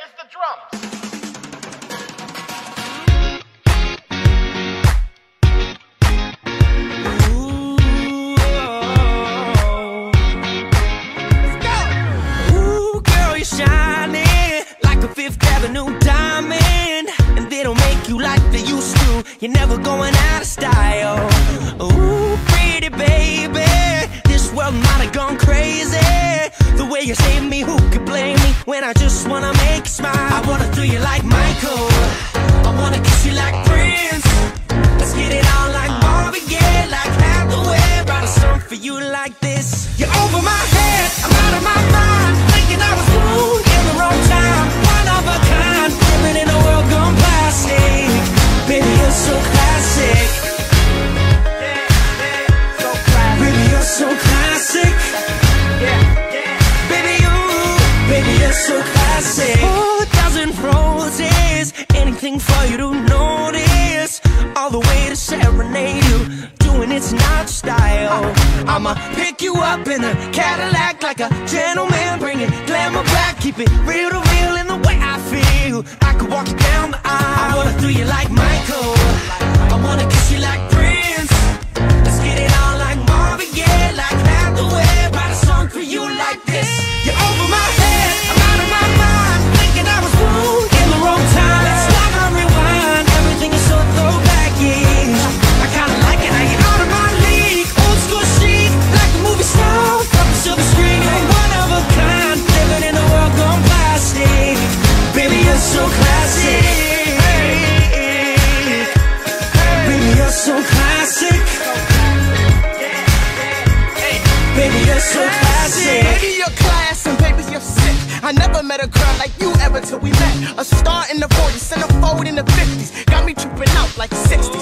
Where's the drums? Oh. Ooh, girl, you're shining like a Fifth Avenue diamond. And they don't make you like they used to. You're never going out of style. Ooh, pretty baby. This world might have gone crazy. Way you save me, who could blame me? When I just wanna make you smile. I wanna do you like Michael. I wanna kiss you like Prince. I'ma pick you up in a Cadillac like a gentleman, bring it glamour back, keep it real to real in the way I feel. I could walk you down the aisle. I wanna do you like Michael. I wanna kiss you like I never met a girl like you ever till we met. A star in the 40s, centerfold in the 50s. Got me tripping out like 60s.